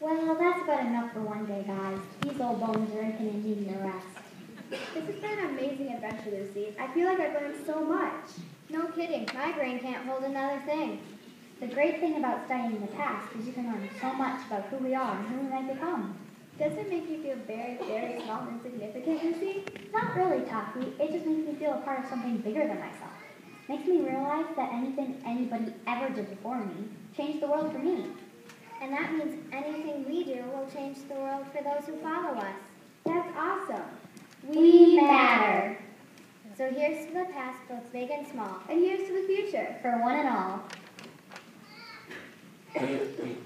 Well, that's about enough for one day, guys. These old bones are aching and needing a rest. This has been an amazing adventure, Lucy. I feel like I've learned so much. No kidding. My brain can't hold another thing. The great thing about studying the past is you can learn so much about who we are and who we might become. Does it make you feel very, very small and insignificant, Lucy? Not really, Taki. It just makes me feel a part of something bigger than myself. Makes me realize that anything anybody ever did before me changed the world for me and that means anything we do will change the world for those who follow us. That's awesome. We, we matter. So here's to the past, both big and small. And here's to the future. For one and all. Thank you.